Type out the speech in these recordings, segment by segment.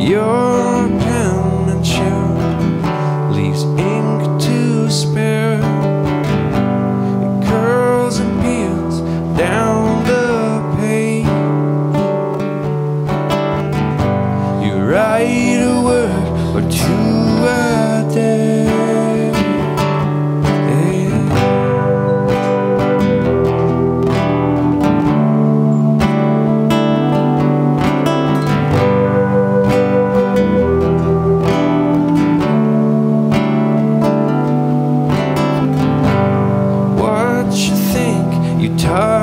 Your penmanship leaves ink to spare. You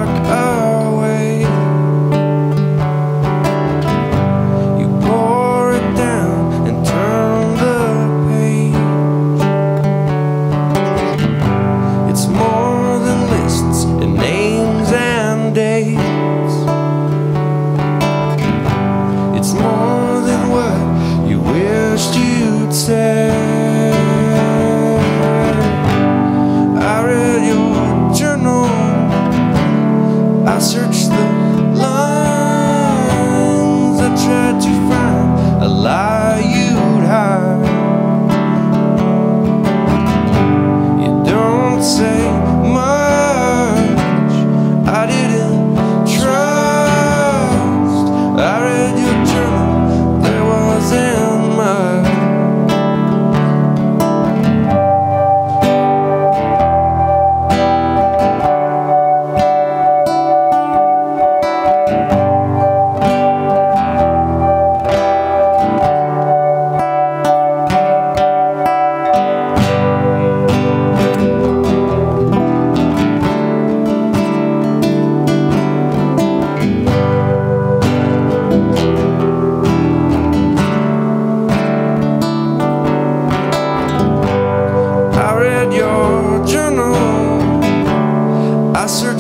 I